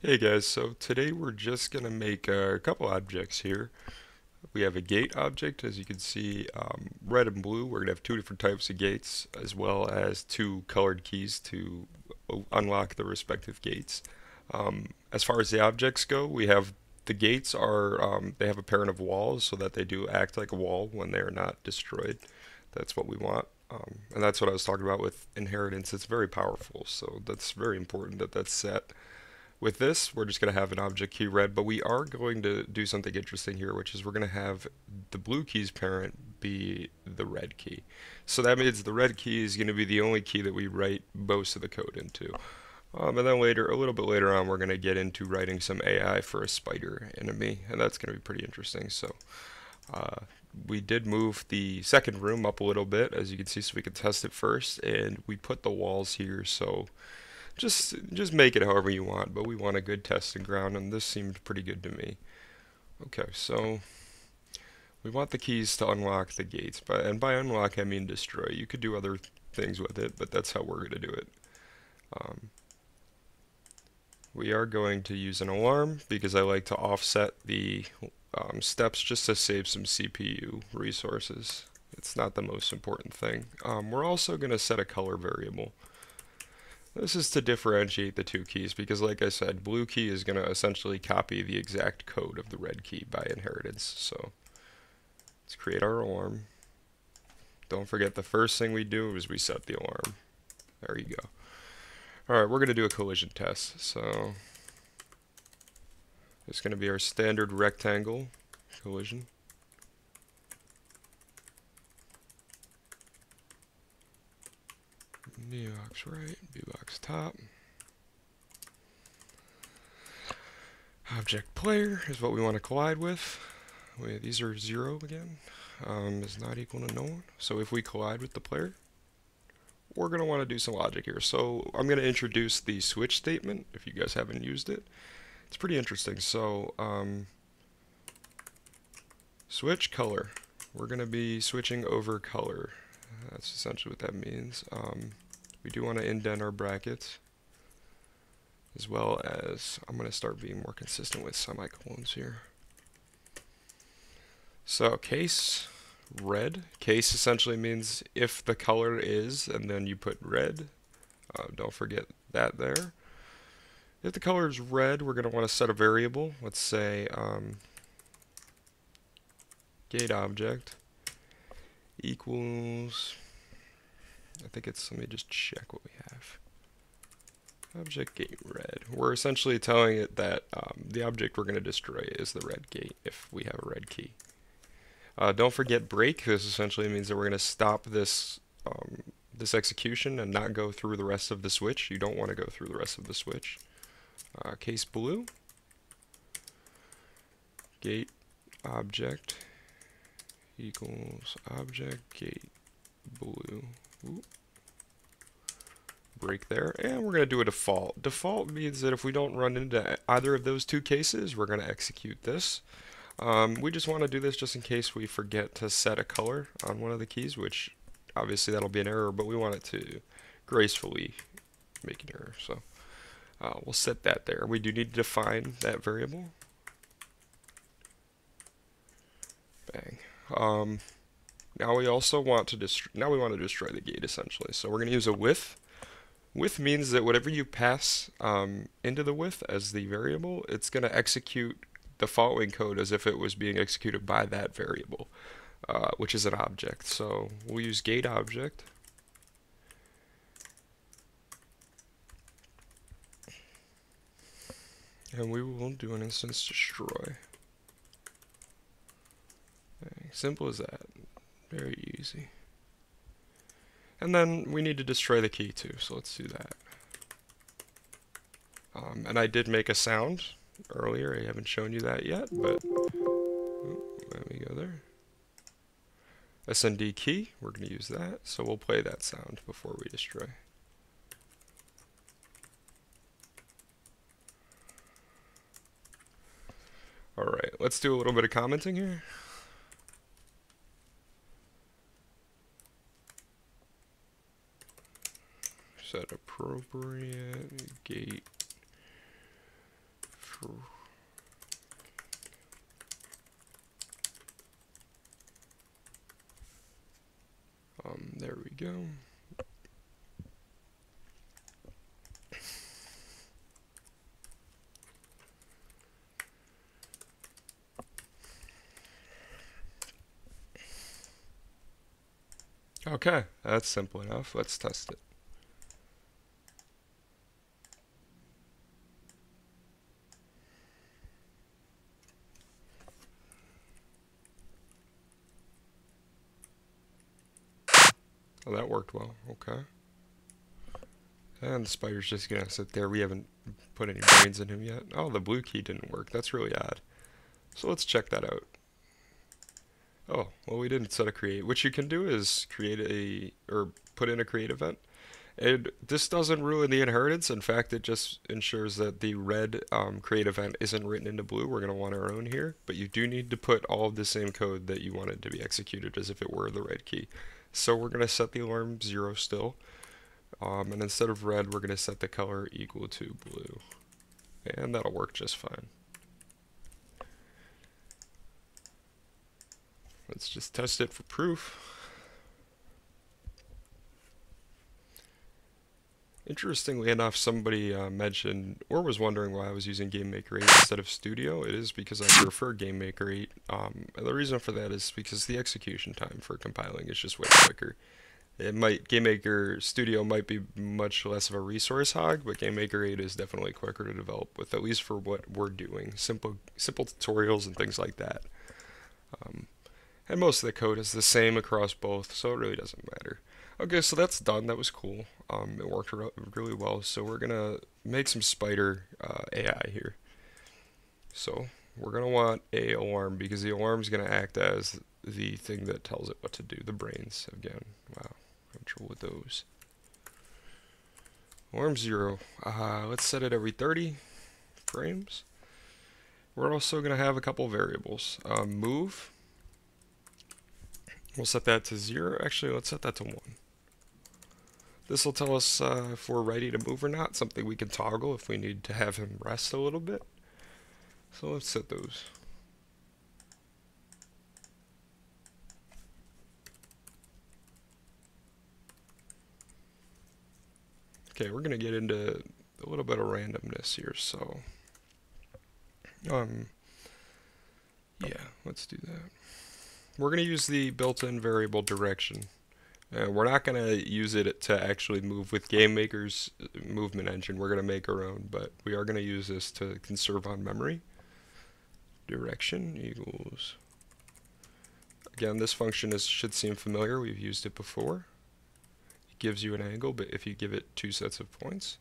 Hey guys, so today we're just going to make a couple objects here. We have a gate object, as you can see, um, red and blue. We're going to have two different types of gates, as well as two colored keys to unlock the respective gates. Um, as far as the objects go, we have the gates are, um, they have a parent of walls, so that they do act like a wall when they are not destroyed. That's what we want. Um, and that's what I was talking about with inheritance. It's very powerful, so that's very important that that's set. With this, we're just going to have an object key red, but we are going to do something interesting here, which is we're going to have the blue key's parent be the red key. So that means the red key is going to be the only key that we write most of the code into. Um, and then later, a little bit later on, we're going to get into writing some AI for a spider enemy, and that's going to be pretty interesting. So uh, we did move the second room up a little bit, as you can see, so we could test it first, and we put the walls here so just just make it however you want, but we want a good testing ground, and this seemed pretty good to me. Okay, so we want the keys to unlock the gates, but and by unlock I mean destroy. You could do other things with it, but that's how we're going to do it. Um, we are going to use an alarm because I like to offset the um, steps just to save some CPU resources. It's not the most important thing. Um, we're also going to set a color variable. This is to differentiate the two keys because like I said, blue key is going to essentially copy the exact code of the red key by inheritance. So let's create our alarm. Don't forget the first thing we do is we set the alarm. There you go. Alright, we're going to do a collision test. So it's going to be our standard rectangle collision. Box right, box top. Object player is what we want to collide with. Wait, these are zero again. Um, is not equal to one. So if we collide with the player, we're going to want to do some logic here. So I'm going to introduce the switch statement if you guys haven't used it. It's pretty interesting. So um, switch color. We're going to be switching over color. That's essentially what that means. Um, we do want to indent our brackets as well as I'm going to start being more consistent with semicolons here. So case red. Case essentially means if the color is and then you put red. Uh, don't forget that there. If the color is red, we're going to want to set a variable. Let's say um, gate object equals I think it's, let me just check what we have. Object gate red. We're essentially telling it that um, the object we're going to destroy is the red gate if we have a red key. Uh, don't forget break. This essentially means that we're going to stop this um, this execution and not go through the rest of the switch. You don't want to go through the rest of the switch. Uh, case blue. Gate object equals object gate blue. Break there, and we're going to do a default. Default means that if we don't run into either of those two cases, we're going to execute this. Um, we just want to do this just in case we forget to set a color on one of the keys, which obviously that'll be an error, but we want it to gracefully make an error. So uh, we'll set that there. We do need to define that variable. Bang. Um, now we also want to destroy, now we want to destroy the gate essentially. So we're going to use a with. With means that whatever you pass um, into the with as the variable, it's going to execute the following code as if it was being executed by that variable, uh, which is an object. So we'll use gate object. And we will do an instance destroy. Okay, simple as that. Easy. And then we need to destroy the key too, so let's do that. Um, and I did make a sound earlier, I haven't shown you that yet, but let me go there. SND key, we're going to use that, so we'll play that sound before we destroy. Alright, let's do a little bit of commenting here. set appropriate gate Um, there we go. Okay, that's simple enough. Let's test it. Oh, that worked well. Okay. And the spider's just gonna sit there. We haven't put any brains in him yet. Oh, the blue key didn't work. That's really odd. So let's check that out. Oh, well we didn't set a create. What you can do is create a, or put in a create event. And this doesn't ruin the inheritance. In fact, it just ensures that the red um, create event isn't written into blue. We're going to want our own here. But you do need to put all of the same code that you wanted to be executed as if it were the red key. So we're going to set the alarm 0 still. Um, and instead of red, we're going to set the color equal to blue. And that'll work just fine. Let's just test it for proof. Interestingly enough, somebody uh, mentioned or was wondering why I was using GameMaker 8 instead of Studio. It is because I prefer GameMaker 8. Um, the reason for that is because the execution time for compiling is just way quicker. It might GameMaker Studio might be much less of a resource hog, but GameMaker 8 is definitely quicker to develop with, at least for what we're doing. Simple simple tutorials and things like that. Um, and most of the code is the same across both, so it really doesn't matter. Okay, so that's done. That was cool. Um, it worked re really well. So we're gonna make some spider uh, AI here. So we're gonna want a alarm because the alarm is gonna act as the thing that tells it what to do. The brains again. Wow, I'm trouble with those. Alarm zero. Uh, let's set it every 30 frames. We're also gonna have a couple variables. Um, move We'll set that to 0. Actually, let's set that to 1. This will tell us uh, if we're ready to move or not, something we can toggle if we need to have him rest a little bit. So let's set those. Okay, we're going to get into a little bit of randomness here, so um, yeah, let's do that we're going to use the built-in variable direction. Uh, we're not going to use it to actually move with GameMaker's uh, movement engine. We're going to make our own, but we are going to use this to conserve on memory. Direction equals... Again, this function is, should seem familiar. We've used it before. It gives you an angle, but if you give it two sets of points.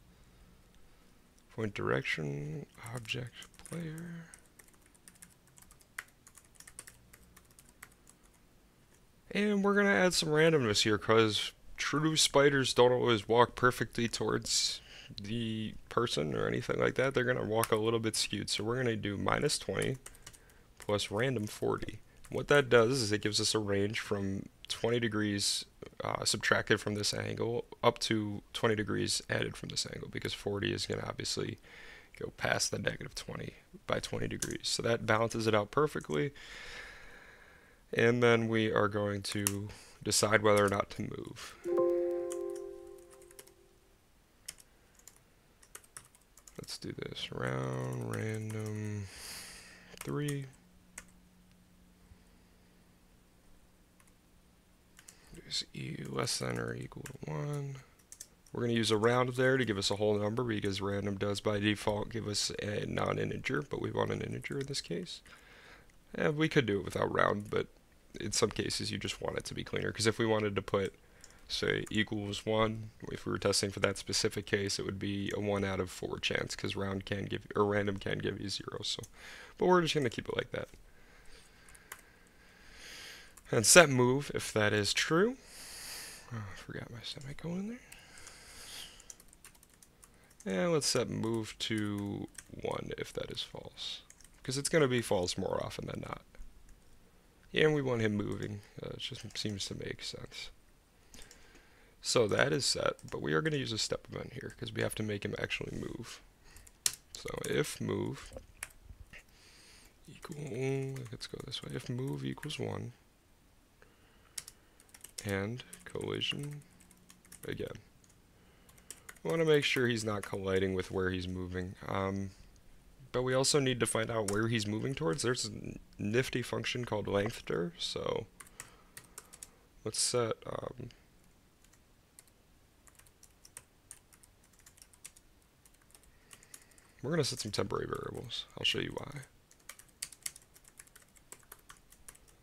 Point direction, object, player... And we're going to add some randomness here because true spiders don't always walk perfectly towards the person or anything like that. They're going to walk a little bit skewed. So we're going to do minus 20 plus random 40. What that does is it gives us a range from 20 degrees uh, subtracted from this angle up to 20 degrees added from this angle because 40 is going to obviously go past the negative 20 by 20 degrees. So that balances it out perfectly. And then we are going to decide whether or not to move. Let's do this. Round, random, 3. Is e less than or equal to 1. We're going to use a round there to give us a whole number because random does by default give us a non-integer, but we want an integer in this case. And we could do it without round, but in some cases you just want it to be cleaner. Because if we wanted to put, say, equals 1, if we were testing for that specific case, it would be a 1 out of 4 chance, because round can give, or random can give you 0. So, But we're just going to keep it like that. And set move, if that is true. Oh, I forgot my semicolon there. And let's set move to 1 if that is false. Because it's going to be false more often than not. And we want him moving. Uh, it just seems to make sense. So that is set, but we are going to use a step event here because we have to make him actually move. So if move equal, let's go this way, if move equals 1, and collision again. We want to make sure he's not colliding with where he's moving. Um, but we also need to find out where he's moving towards. There's a nifty function called lengthdir, so let's set um, we're going to set some temporary variables. I'll show you why.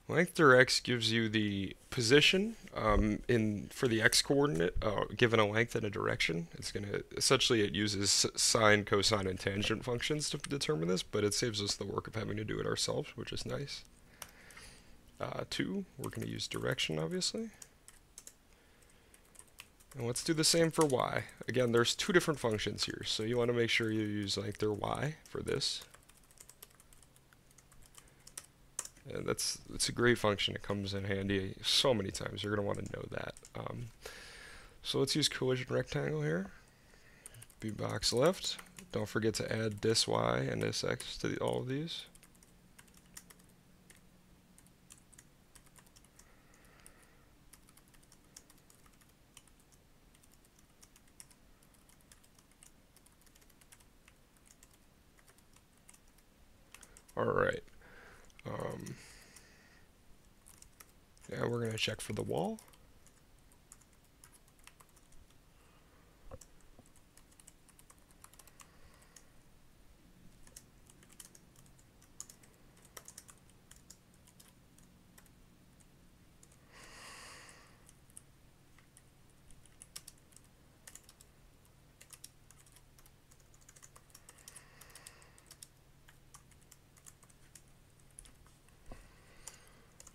Lengthdir x gives you the position um, in for the x coordinate uh, given a length and a direction. It's going to essentially it uses sine, cosine, and tangent functions to determine this, but it saves us the work of having to do it ourselves, which is nice. Uh, two, we're going to use direction, obviously. And let's do the same for y. Again, there's two different functions here, so you want to make sure you use lengthdir y for this. And that's it's a great function. It comes in handy so many times. You're going to want to know that. Um, so let's use collision rectangle here. B box left. Don't forget to add this y and this x to the, all of these. All right. Um, yeah, we're going to check for the wall.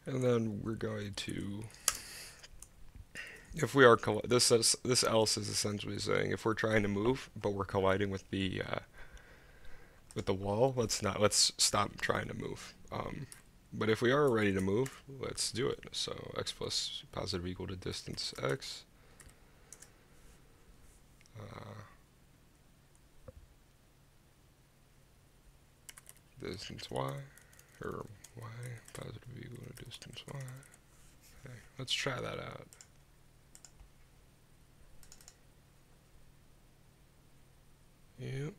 And then we're going to, if we are, this is, this else is essentially saying if we're trying to move, but we're colliding with the, uh, with the wall, let's not, let's stop trying to move. Um, but if we are ready to move, let's do it. So x plus positive equal to distance x. Uh, distance y, or y positive equal to distance y. Okay, let's try that out. Yep,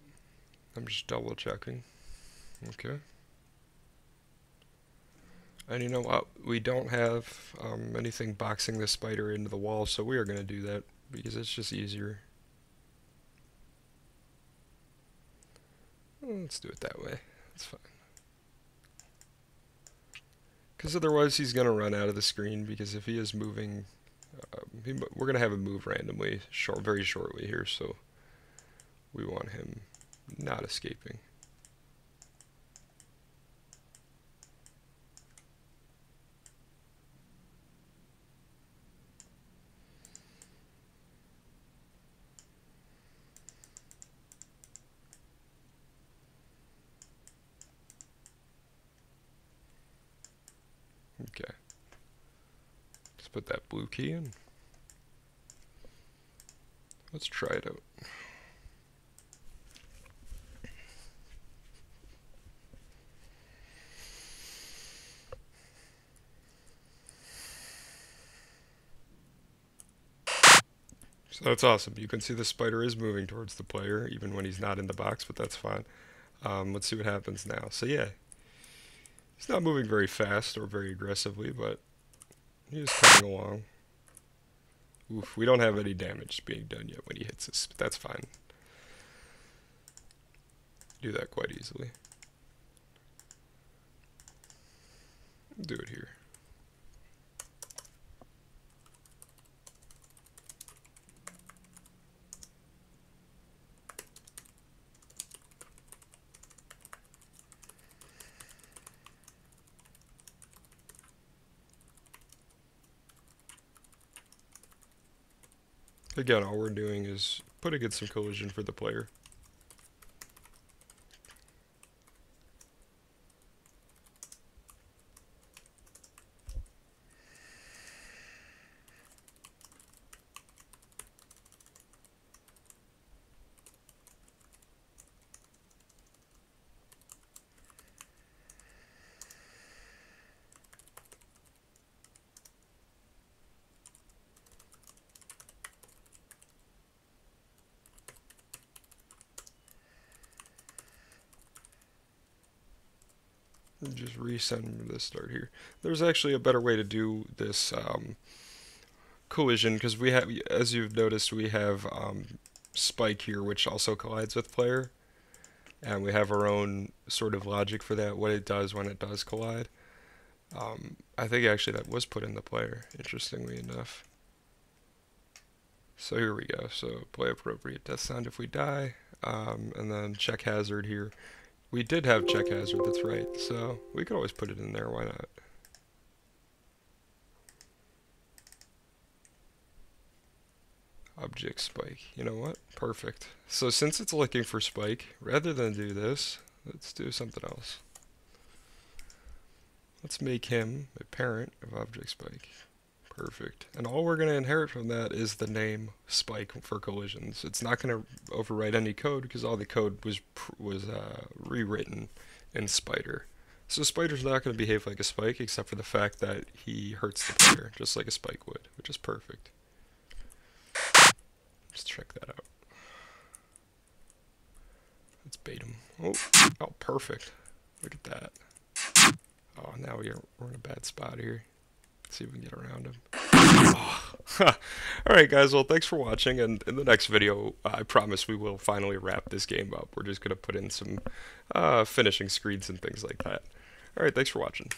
I'm just double checking. Okay. And you know what? We don't have um, anything boxing the spider into the wall, so we are going to do that because it's just easier. Let's do it that way. That's fine. Because otherwise he's going to run out of the screen because if he is moving, uh, he, we're going to have him move randomly short, very shortly here, so we want him not escaping. Okay. Let's put that blue key in. Let's try it out. So that's awesome. You can see the spider is moving towards the player, even when he's not in the box, but that's fine. Um, let's see what happens now. So yeah, He's not moving very fast or very aggressively, but he's coming along. Oof, we don't have any damage being done yet when he hits us, but that's fine. Do that quite easily. Do it here. Again, all we're doing is putting in some collision for the player. Just resend this start here. There's actually a better way to do this um, collision because we have, as you've noticed, we have um, spike here, which also collides with player, and we have our own sort of logic for that, what it does when it does collide. Um, I think actually that was put in the player, interestingly enough. So here we go. So play appropriate death sound if we die, um, and then check hazard here. We did have check hazard, that's right. So we could always put it in there, why not? Object spike. You know what? Perfect. So since it's looking for spike, rather than do this, let's do something else. Let's make him a parent of object spike. Perfect. And all we're going to inherit from that is the name Spike for collisions. It's not going to overwrite any code because all the code was was uh, rewritten in Spider. So Spider's not going to behave like a Spike except for the fact that he hurts the player just like a Spike would, which is perfect. Let's check that out. Let's bait him. Oh, oh, perfect. Look at that. Oh, now we're, we're in a bad spot here. Let's see if we can get around him. Oh. Alright guys, well thanks for watching, and in the next video, I promise we will finally wrap this game up. We're just going to put in some uh, finishing screens and things like that. Alright, thanks for watching.